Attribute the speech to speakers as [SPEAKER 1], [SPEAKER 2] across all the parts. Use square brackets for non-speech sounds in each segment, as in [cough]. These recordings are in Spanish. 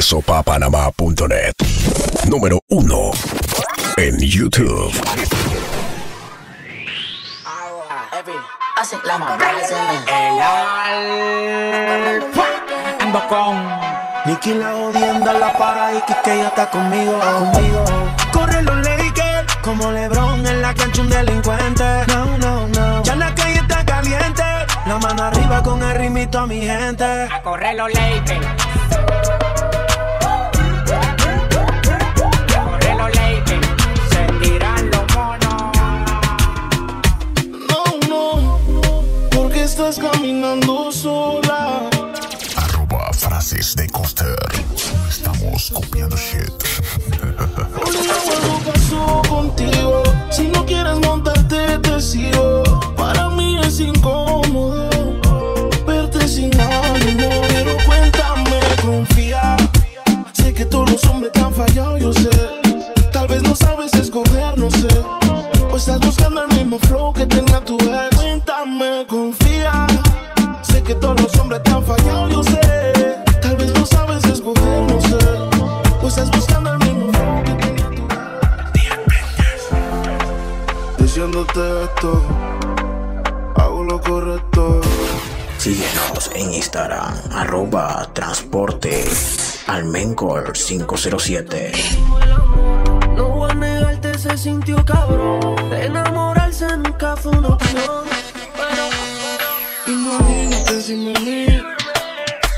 [SPEAKER 1] Sopapanamá.net. Número uno en YouTube.
[SPEAKER 2] Ando con Nicky la odienda la para y que ella está conmigo. Corre los Lakers como LeBron en la cancha un delincuente. No, no, no. Ya la calle está caliente. La mano arriba con el ritmito a mi gente.
[SPEAKER 3] A correr los Lakers.
[SPEAKER 2] Estás caminando sola.
[SPEAKER 1] Arroba frases de Coster. Estamos copiando shit.
[SPEAKER 2] Algo pasó contigo. Si no quieres montarte, te sigo. Para mí es incómodo verte sin ánimo. Pero cuéntame, confía. Sé que todos los hombres te han fallado, yo sé. Tal vez no sabes escoger, no sé. O estás buscando el mismo flow que tenía tu que todos los hombres te han fallado, yo sé. Tal vez no sabes escoger, no sé. O estás buscando el mismo que tenía tu. Diciéndote esto, hago lo correcto.
[SPEAKER 4] Síguenos en Instagram, arroba transporte almencor 507.
[SPEAKER 2] No voy a negarte, se sintió cabrón. Enamorarse nunca fue una opción. Pero, imagínate si me miras,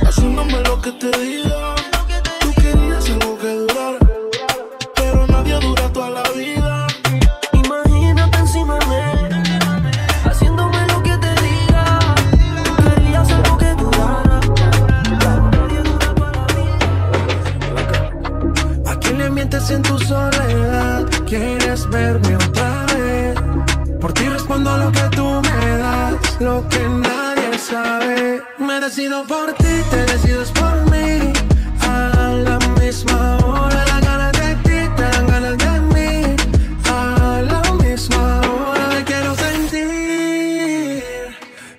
[SPEAKER 2] haciéndome lo que te diga. Decido por ti, te decides por mí. A la misma hora, las ganas de ti te dan ganas de mí. A la misma hora, te quiero sentir.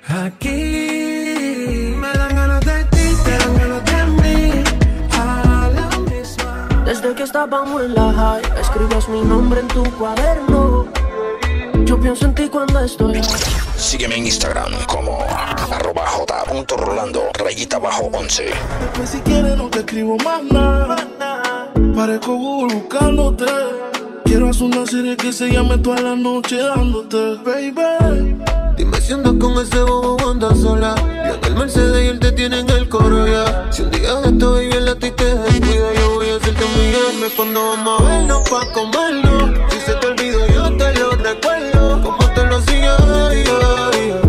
[SPEAKER 2] Aquí me dan ganas de ti, te dan ganas de mí. A la misma Desde que estábamos en la high, escribes mi nombre en tu cuaderno. Yo pienso en ti cuando estoy
[SPEAKER 1] Sígueme en Instagram como arroba j.rolando rayita bajo 11.
[SPEAKER 2] Después si quieres no te escribo más nada. Parezco Google buscándote. Quiero hacer una serie que se llame toda la noche dándote, baby.
[SPEAKER 5] Dime si andas con ese bobo andas sola. Y en el Mercedes y él te tiene en el coro ya. Si un día estoy bien la ti te descuida, yo voy a hacerte humillarme cuando vamos a vernos pa' comernos. Si se te olvidó, yo te lo recuerdo. Como te lo hacía, ay, ay,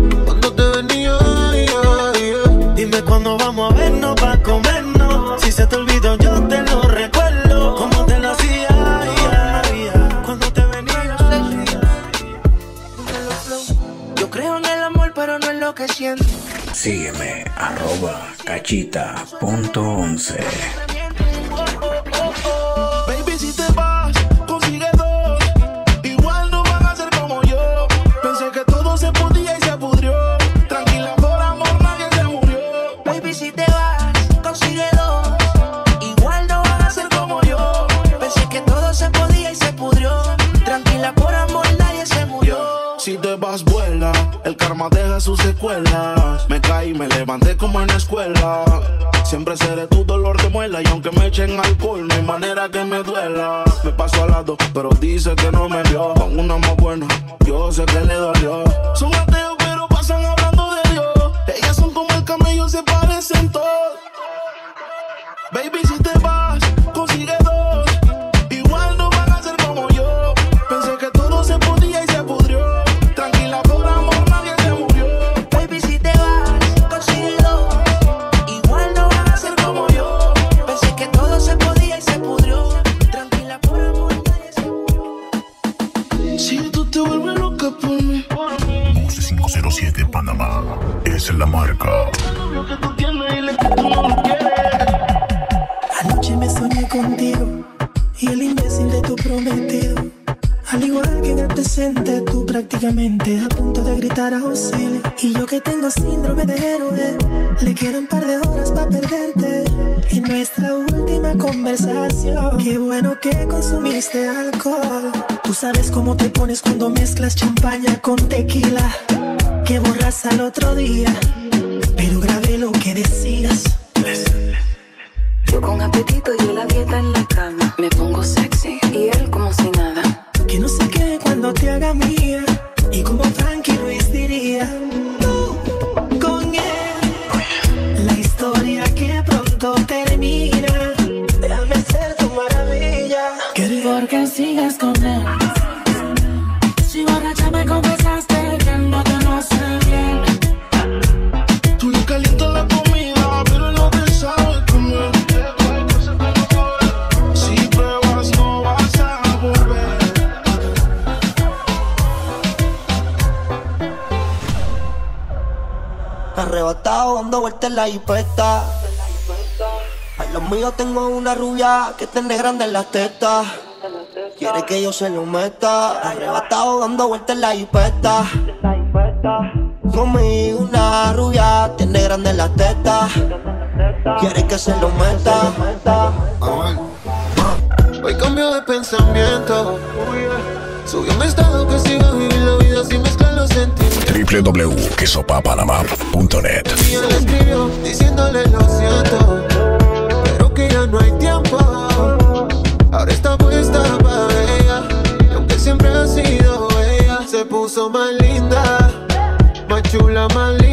[SPEAKER 4] Sígueme, arroba cachita punto 11.
[SPEAKER 2] Echen alcohol, no hay manera que me duela. Me paso al lado, pero dice que no me vio. Con una
[SPEAKER 6] tequila que borras al otro día.
[SPEAKER 7] la
[SPEAKER 8] hipeta. Ay, los míos tengo una rubia que tiene grande las tetas. Quiere que yo se lo meta. Arrebatado dando vueltas en la hipeta. Conmigo una rubia tiene grande las tetas. Quiere que se lo meta.
[SPEAKER 5] Hoy cambio de pensamiento. Subió un estado que siga www.quesopapanamá.net. diciéndole lo siento, pero que ya no hay tiempo. Ahora está puesta para ella, aunque siempre ha sido ella, se puso más linda, más chula, más linda.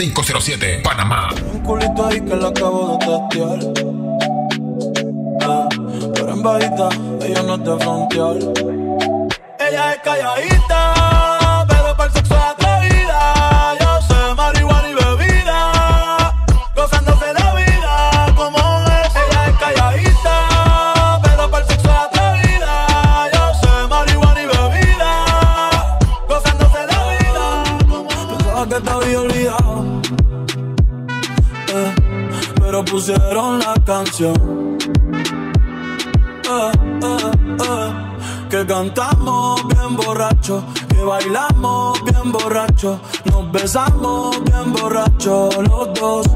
[SPEAKER 9] 507, Panamá.
[SPEAKER 10] Un culito ahí que la acabo de testear. Eh, pero en bajita, ella no te frontear. Ella es calladita Eh, eh, eh. que cantamos bien borracho, que bailamos bien borracho, nos besamos bien borracho los dos.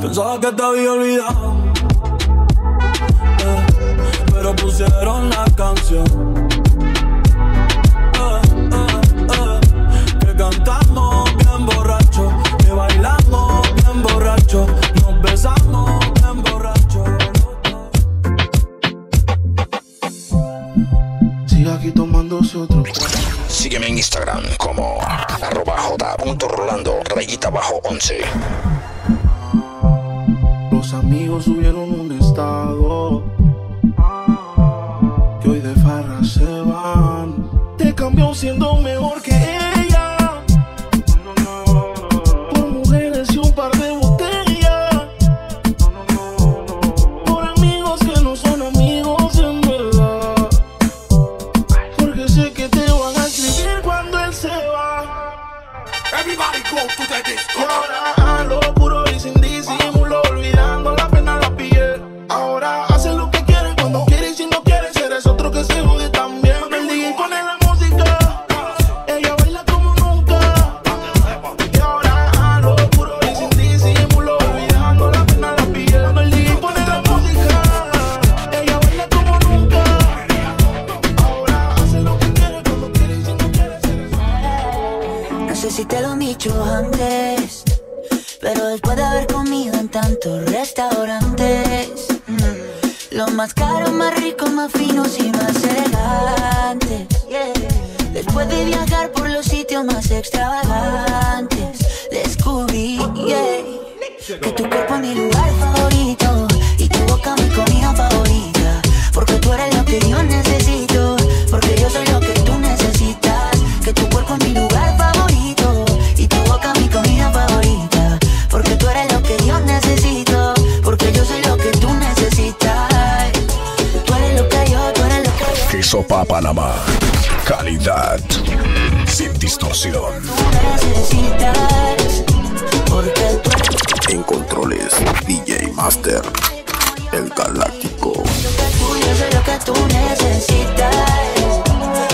[SPEAKER 10] Pensaba que te había olvidado, pero pusieron la canción. que Cantamos bien borracho, que bailamos bien borracho
[SPEAKER 9] Instagram como arroba j.rolando rayita bajo 11.
[SPEAKER 10] Los amigos subieron un estado
[SPEAKER 9] Everybody go to the disco. Panamá.
[SPEAKER 1] Calidad sin distorsión.
[SPEAKER 4] En controles, DJ Master, el galáctico.
[SPEAKER 9] Lo que tú necesitas,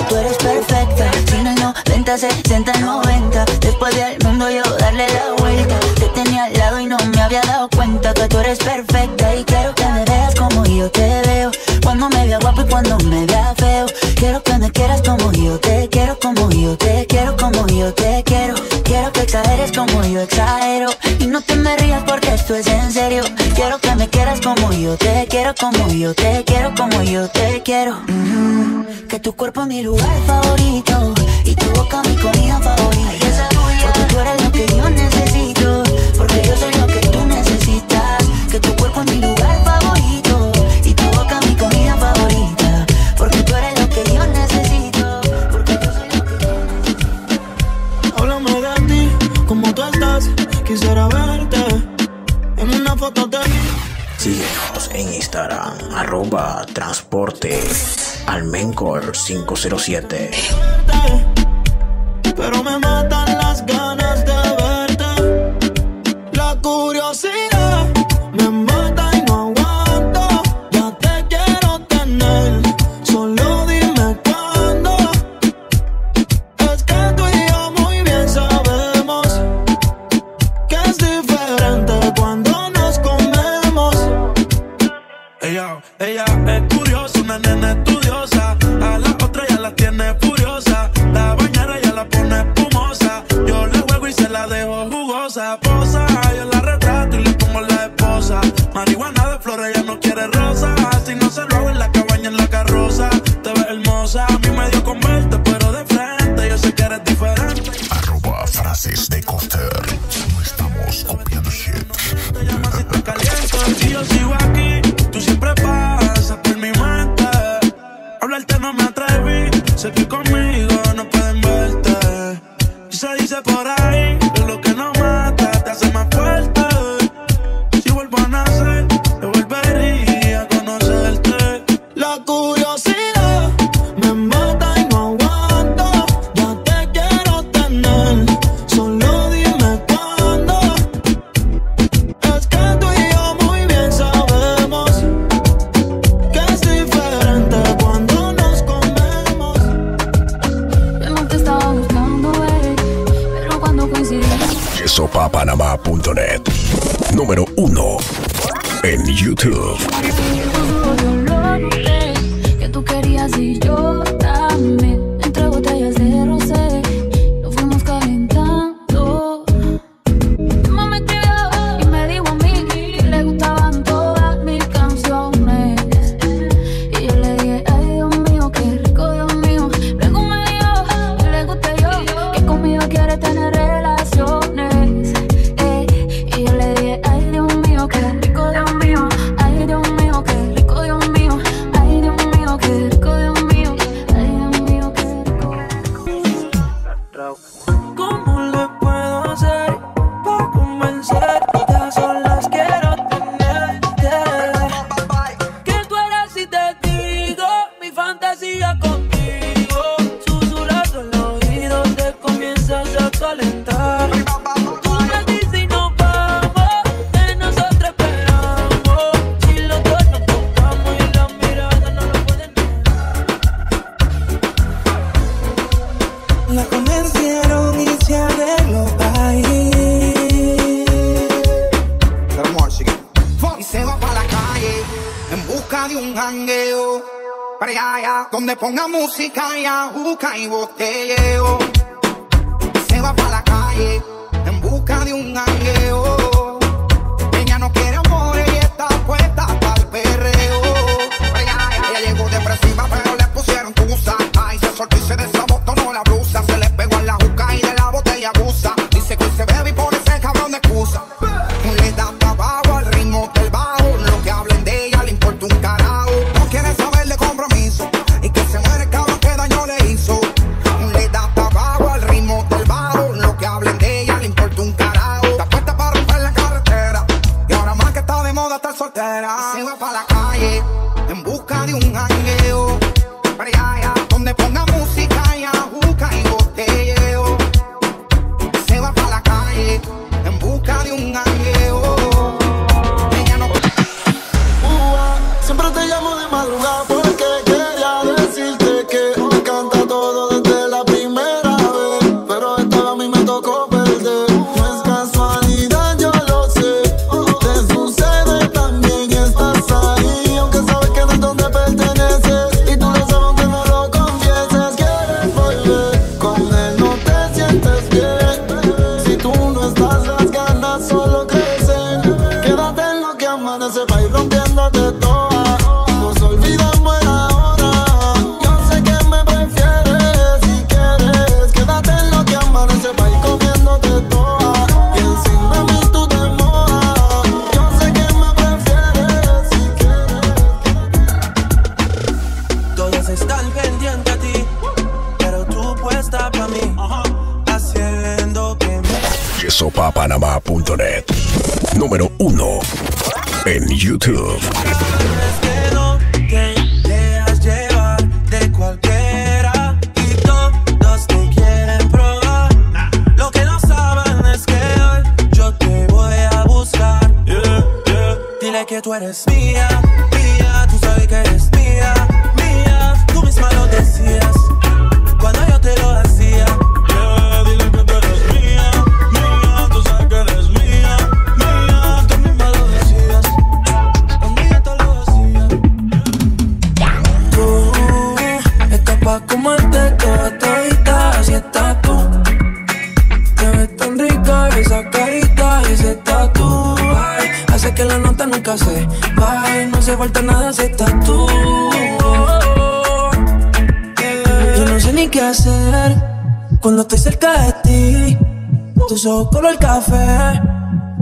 [SPEAKER 9] tú eres perfecta. Sin el 90, 60, 90. Después del mundo yo darle la vuelta. Te tenía al lado y no me había dado cuenta que tú eres perfecta. Y quiero que me veas como yo te veo. Cuando me vea guapo y cuando me vea feo. Quiero que me quieras como yo te quiero Como yo te quiero, como yo te quiero. Quiero que exageres como yo exagero. Y no te me rías porque esto es en serio. Quiero que me quieras como yo te quiero Como yo te quiero, como yo te quiero. Que tu cuerpo es mi lugar favorito Y tu boca mi comida favorita. Ay, Porque tú eres lo que yo necesito Porque yo soy lo que tú necesitas. Que tu cuerpo es mi lugar favorito
[SPEAKER 2] Quisiera verte en una foto de
[SPEAKER 4] Síguenos en Instagram, arroba transporte almencor 507.
[SPEAKER 2] Pero me
[SPEAKER 11] calle en busca de un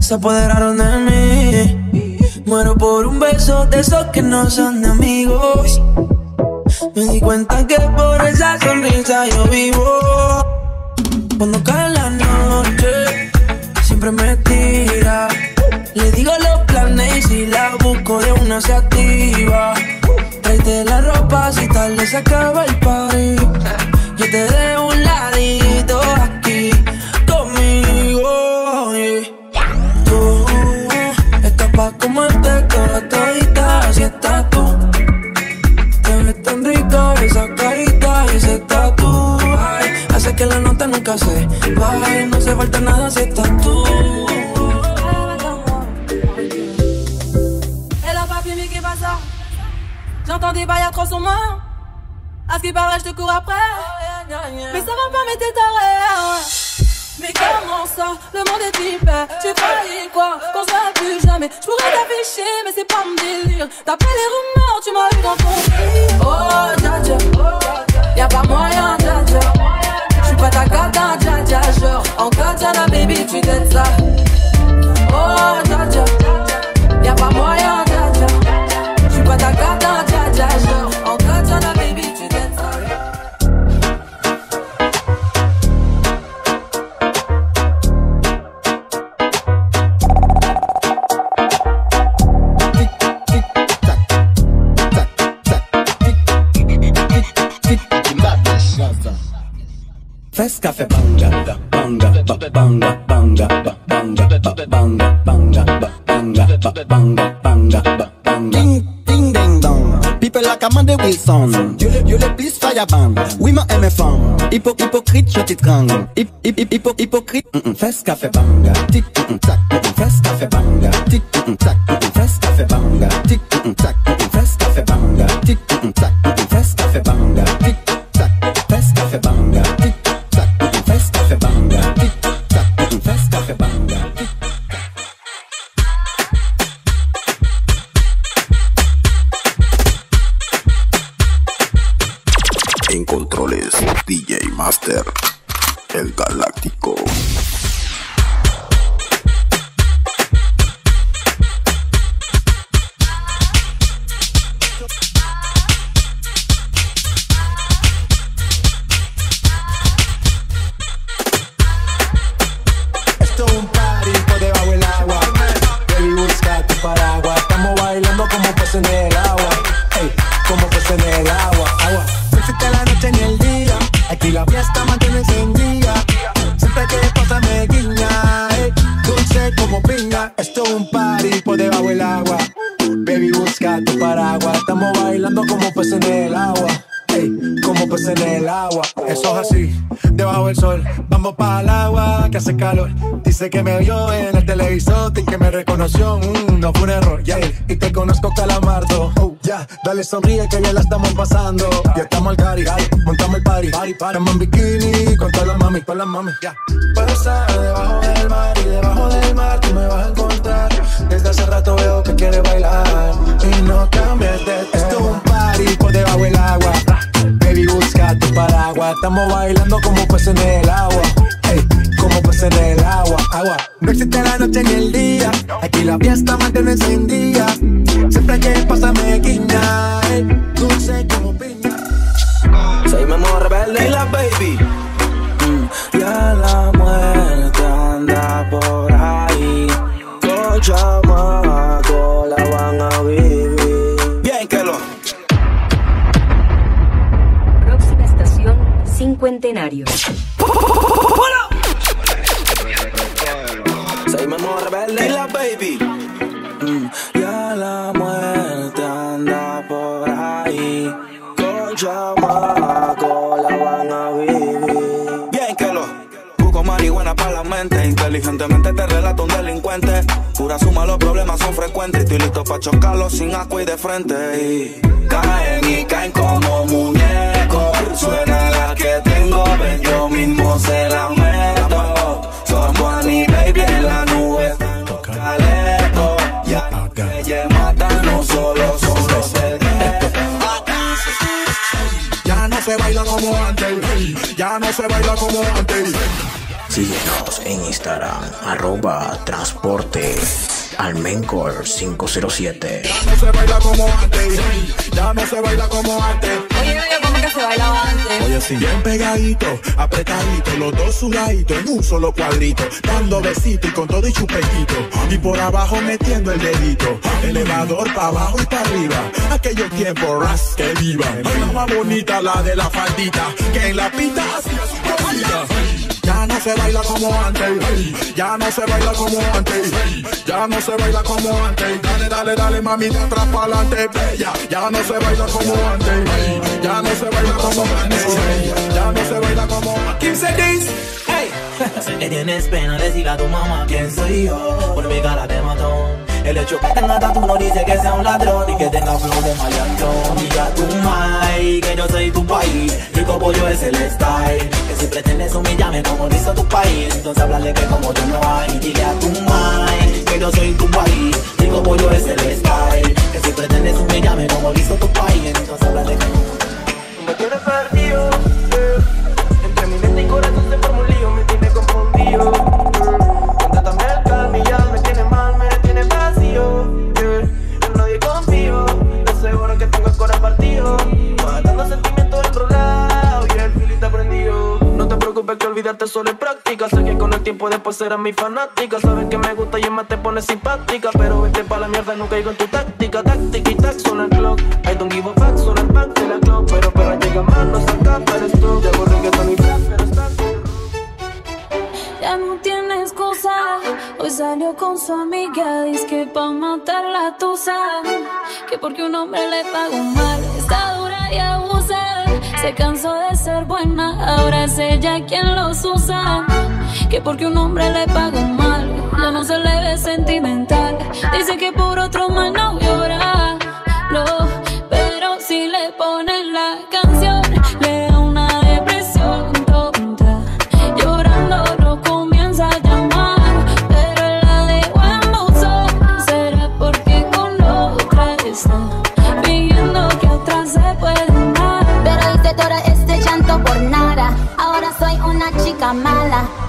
[SPEAKER 11] se
[SPEAKER 10] apoderaron de mí. Muero por un beso de esos que no son de amigos. Pa' comerte toda todita, así estás tú. Te ves carita y ese tatu Ay, Hace que la nota nunca se baje No falta nada si estás tú
[SPEAKER 12] a pas fini, qu'est pas ça J'entends des à ce qui paraît, je te cours après. Mais ça va pas, mais t'es. Mais comment ça Le monde est hyper. Tu croyais quoi Qu'on se jamais. Je pourrais t'afficher, mais c'est pas mon délire. D'après les rumeurs, tu m'as eu dans ton lit. Oh, dja. Y'a pas moyen, dja dja. J'suis pas ta gata, dja dja. Genre, en katana, baby, tu t'aides ça. Fais
[SPEAKER 10] ce qu'a banga, banga, banga, banga, banga, banga, banga, banga, banga, banga, banga, banga,
[SPEAKER 13] Ding, ding, ding, dong. People like Amanda Wilson. You le, you le please fireband. Oui, ma aime femme. Hypo, hypocrite, je t'y trang. Hip, hip, hip, hypocrite.
[SPEAKER 10] Fais ce qu'a banga. Tic, tac. Fais ce qu'a banga. Tic, tac. Fais ce qu'a banga. Tic, mm, tac. Mm, mm, Fais ce qu'a fait banga. Tic, tac.
[SPEAKER 14] DJ Master, el Galáctico.
[SPEAKER 6] Esto como peces en el agua. Ey, como peces en el agua. Eso es así, debajo del sol. Vamos para el agua que hace calor. Dice que me vio en el televisor y que me reconoció. Mm, no fue un error, yeah. Y te conozco calamardo. Oh, ya, dale sonríe que ya la estamos pasando. Ya estamos al cari, montamos el party. party, party. En bikini con todas las mami, con las mami. Ya. Pasa debajo del mar y debajo del mar tú me vas a encontrar. Desde hace rato veo que quieres bailar y no cambies de. Esto Baby, busca tu paraguas. Estamos bailando como peces en el agua. Ey, como peces en el agua. Agua. No existe la noche ni el día. Aquí la fiesta mantiene encendida. Siempre
[SPEAKER 15] ya no
[SPEAKER 16] se baila como antes.
[SPEAKER 4] Síguenos en Instagram, arroba transporte almencor 507.
[SPEAKER 16] No se baila como antes, ya no se baila como antes.
[SPEAKER 17] Oye, oye, ¿cómo que se bailaba antes?
[SPEAKER 16] Oye, sí, bien pegadito, apretadito, los dos sudaditos en un solo cuadrito, dando besito y con todo y chupetito. Y por abajo metiendo el dedito, elevador para abajo y para arriba. Aquellos tiempos ras que viva. La más bonita la de la faldita, que en la pista hacía su cosita. Ya no se baila como antes, ya no se baila como antes, ya no se baila como antes. Dale, dale, dale, mami, de atrás para adelante, bella. Ya no se baila como antes, ya no se baila como antes, ya no se baila como antes. 15 days, hey.
[SPEAKER 15] Sé [laughs] que tienes pena decirle a tu mamá quién soy yo Por mi cara de matón El hecho que tenga tatu no dice que sea un ladrón Y que tenga flow de maleantón Dile a tu mai que yo soy tu país. Rico pollo es el style. Que si pretendes humillarme como lo hizo tu país. Entonces háblale que como yo no hay. Dile a tu mai serás mi fanática. Sabes que me gusta y más te pones simpática. Pero vete pa' la mierda, no caigo en tu táctica. Táctica y tac, suena el clock. I don't give a fuck, suena el back de la clock. Pero perra llega más, no saca para esto Ya hago reggaeton y trap, pero está
[SPEAKER 18] Ya no tiene excusa. Hoy salió con su amiga, dice que pa' matar la tusa. Que porque un hombre le pagó mal, está dura y abusa. Se cansó de ser buena, ahora es ella quien los usa. Que porque un hombre le pagó mal, ya no se le ve sentimental. Dice que por otro mal no llora, no. Pero si le ponen la canción,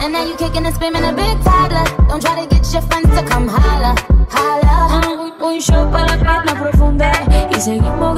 [SPEAKER 19] And now you kicking and screaming a big toddler. Don't try to get your friends to come holla, holla.
[SPEAKER 18] Un shot para la pierna profunda y seguimos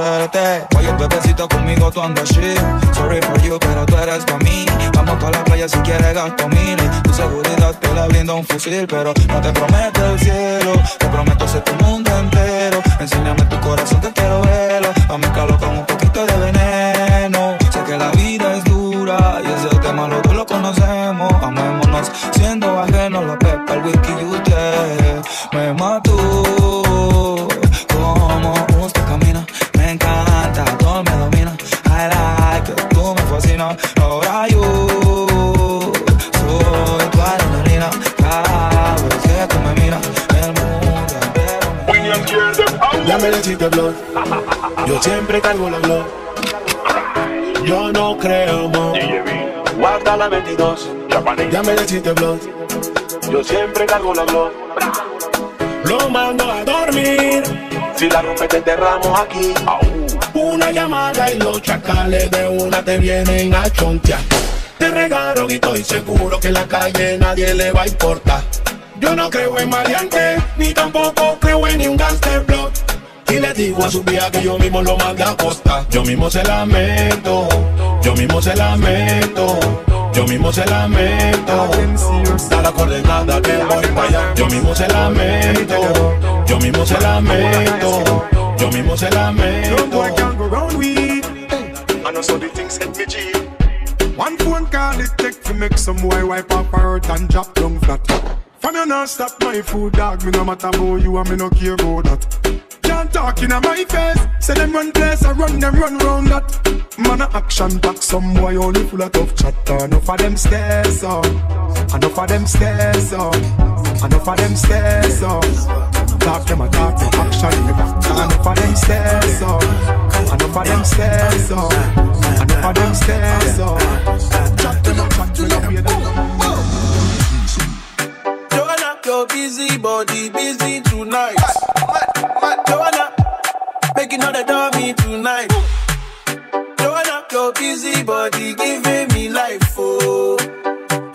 [SPEAKER 15] suerte. Oye, bebecito, conmigo tú andas shit Sorry for you, pero tú eres para mí. Vamos pa' la playa si quieres gasto mil. Tu seguridad te la brinda un fusil Pero no te prometo el cielo. Te prometo ser tu mundo entero. Enséñame tu corazón que quiero verlo
[SPEAKER 2] decirte blood. Yo siempre cargo la glow. Yo no creo, mo. Guarda la 22. Ya me deciste blood. Yo siempre cargo la glow. Lo mando a dormir. Si la rompe te enterramos aquí. Una llamada y los chacales de una te vienen a chontear. Te regaron y estoy seguro que en la calle nadie le va a importar. Yo no creo en maleante, ni tampoco creo en ni un gangster blood. Y le digo a su vieja que yo mismo lo mando a costa. Yo mismo se lamento, yo mismo se lamento. Yo mismo se lamento, da la coordenada que voy para allá. Yo mismo se lamento, yo mismo se lamento, yo mismo se lamento.
[SPEAKER 20] I know so the things hit me G. One phone call it take to make some boy wipe up hurt and drop down flat. From you not stop my food dog, me no matter about you and me no care about that. Can't talk in my face, say them run place, I run them run round that. Man a action back, some boy only full of tough chatter. Enough of them stairs up, enough of them stairs up, enough of them stairs up. Talk them a talk, them action me back. Enough of them stairs up, enough of them stairs up, enough of them stairs up. Chat them a chat, you them.
[SPEAKER 2] Joanna, your busy body busy tonight. Joanna, making all the dummy tonight. Joanna, your busy body giving me life, oh,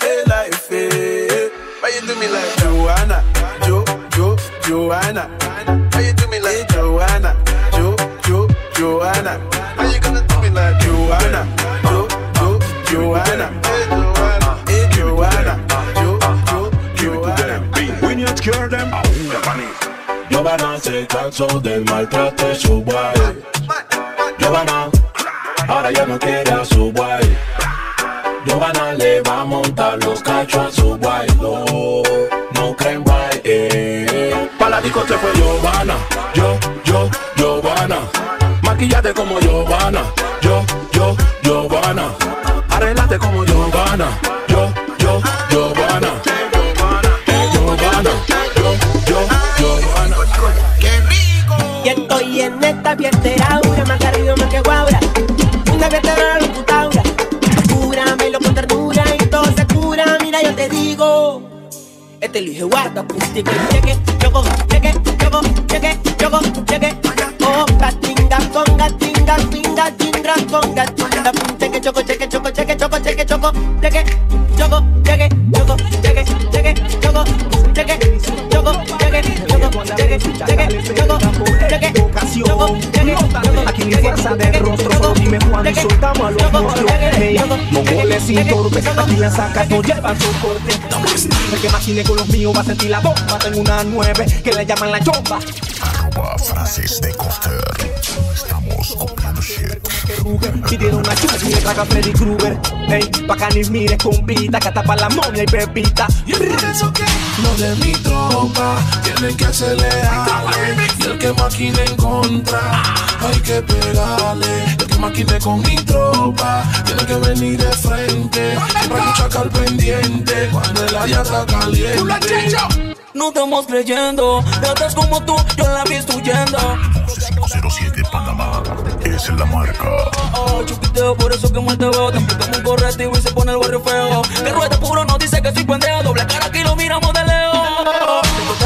[SPEAKER 2] hey life, hey. Why you do me like Joanna, Jo, Jo, Joanna? Why you do me like Joanna, Jo, Jo, Joanna? How you gonna do me like Joanna, Jo, Jo, Joanna? Hey Joanna, hey Joanna, Jo, Jo, Joanna.
[SPEAKER 20] Need to cure them.
[SPEAKER 2] Giovanna se cansó del maltrato de su guay. Giovanna, ahora ya no quiere a su guay. Giovanna le va a montar los cachos a su guay. No, no creen guay. Eh. Pa' la fue Giovanna. Yo, yo, Giovanna. Maquillate como Giovanna. Yo, yo,
[SPEAKER 21] He wada pussy go jiggy, jogo, jiggy, jogo, jiggy, jogo, jiggy. Oh, tinga conga, tinga tinga, tinga conga, tinga jiggy, jogo, jiggy, jogo, jiggy, jogo, jiggy, jogo, jiggy, jogo, jiggy, jogo, jiggy, jiggy, jogo, jiggy, jogo, jiggy, jogo, jiggy, jogo,
[SPEAKER 22] jiggy, jogo. Fuerza de rostro, solo dime Juan y soltamos a los monstruos. Hey, mongoles y torpes, aquí la sacas no llevan su corte. El que maquine con los míos va a sentir la bomba. Tengo una nueve que le llaman la chomba.
[SPEAKER 4] Arroba frases de Coster. Estamos copiando shit.
[SPEAKER 22] Pidieron una chupa y me traga Freddy Krueger. Ey, pa' que ni mires con pita, que tapa la momia y pepita.
[SPEAKER 2] Los de mi tropa tienen que acelerar Y el que maquine en contra hay que pegarle El que maquine con mi tropa tiene que venir de frente Siempre hay un chacal pendiente cuando el área está caliente
[SPEAKER 10] No estamos creyendo, ratas como tú, yo la vi huyendo.
[SPEAKER 4] 507 Panamá. Es la marca.
[SPEAKER 10] Oh, chiquiteo, por eso que muerte veo. Te aplicamos un correctivo y se pone el barrio feo. Que rueda puro no dice que soy pendejo. Doble cara aquí lo miramos de leo.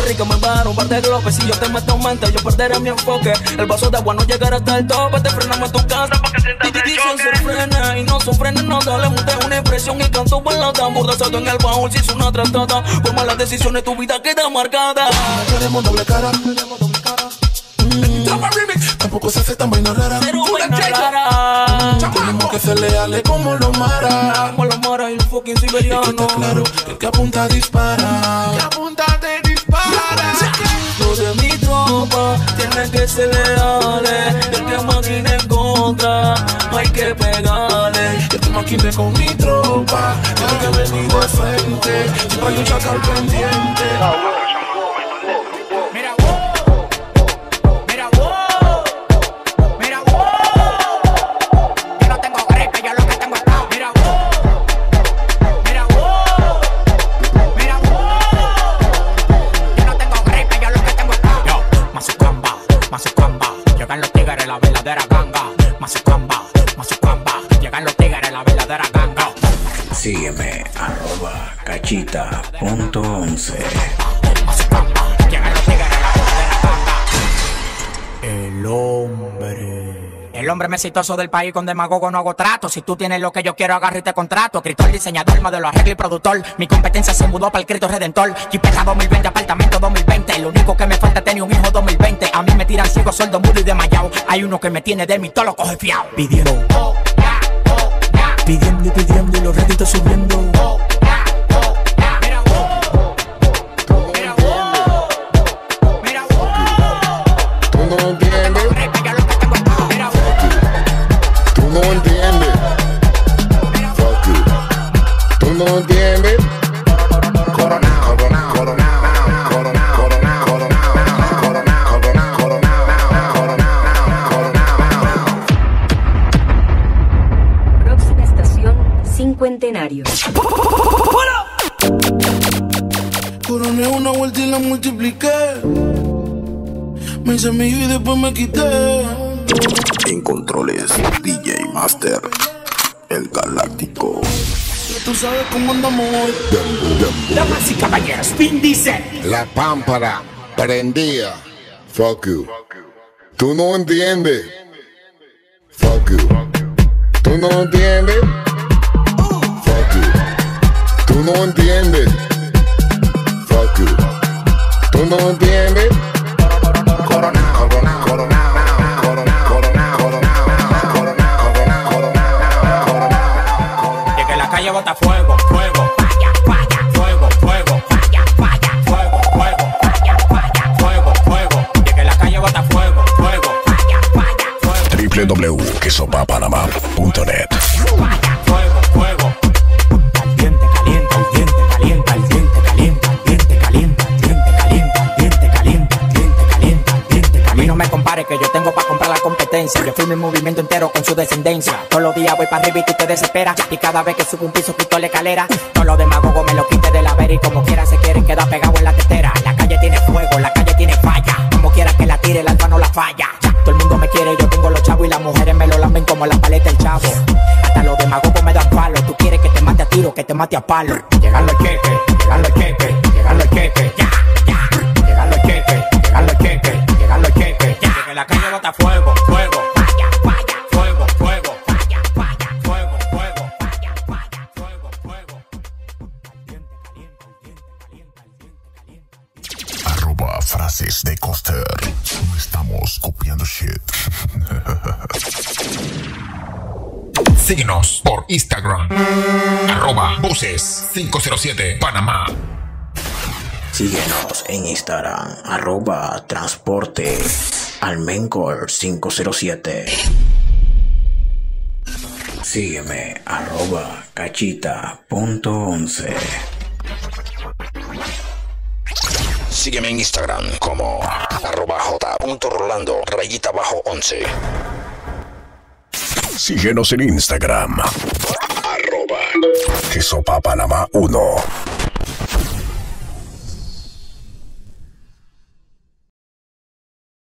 [SPEAKER 10] De Costa Rica me bajaron un par de glopes. Si yo te meto en mente, yo perderé mi enfoque. El vaso de agua no llegará hasta el tope. Te frenamos en tu casa pa' que sientas el Dicen ser frenes y no son frenes, no dale monté una impresión y canto por la tambor en el baúl. Si es una tratada, por malas decisiones tu vida queda marcada.
[SPEAKER 2] Tenemos doble cara Tampoco se hace tan vaina rara
[SPEAKER 10] Pero vaina rara.
[SPEAKER 2] Tenemos que ser leales como los maras
[SPEAKER 10] Como los maras y los fucking
[SPEAKER 2] Y que
[SPEAKER 10] siberianos.
[SPEAKER 2] está claro que el que apunta dispara Que apunta te
[SPEAKER 10] Los de mi tropa tienen que ser leales. El que maquine en contra, hay que pegarle.
[SPEAKER 2] El que maquine con mi tropa Tiene que venir de frente Siempre hay un chacal pendiente
[SPEAKER 1] cachita.11.
[SPEAKER 3] Llegan los tigres, la verdadera ganga. El hombre. El hombre más exitoso del país con demagogo no hago trato. Si tú tienes lo que yo quiero, agarra y te contrato. Escritor, diseñador, modelo, arreglo y productor. Mi competencia se mudó para el Cristo Redentor. Jipeta 2020, apartamento 2020. Lo único que me falta es tener un hijo 2020. A mí me tiran ciego, sueldo mudo y desmayado. Hay uno que me tiene de mí, todo lo coge fiao. Pidiendo. Pidiendo y pidiendo y los réditos subiendo.
[SPEAKER 23] Tú
[SPEAKER 2] una vuelta y la multipliqué. Me hice y después me quité.
[SPEAKER 4] En controles, DJ Master, el galáctico.
[SPEAKER 2] Tú sabes cómo andamos hoy.
[SPEAKER 3] Damas y caballeros, Vin dice.
[SPEAKER 23] La pámpara prendía. Fuck you. Tú no entiendes. Fuck you. Tú no entiendes. Fuck you. Tú no entiendes.
[SPEAKER 3] all day. Yo fui mi movimiento entero con su descendencia. Todos los días voy para arriba y tú te desesperas. Y cada vez que subo un piso quito la escalera. Todos los demagogos me lo quite de la vera y como quiera se quieren quedar pegados en la tetera. La calle tiene fuego, la calle tiene falla. Como quiera que la tire, el alfa no la falla. Todo el mundo me quiere, yo tengo los chavos y las mujeres me lo lamben como la paleta del chavo. Hasta los demagogos me dan palo. Tú quieres que te mate a tiro, que te mate a palo. Llegando el queque,
[SPEAKER 24] 507 Panamá.
[SPEAKER 1] Síguenos en Instagram, arroba transporte almencor 507. Sígueme, arroba cachita.11. Sígueme en Instagram como arroba j.rolando rayita bajo 11.
[SPEAKER 4] Síguenos en Instagram. Queso Panamá 1.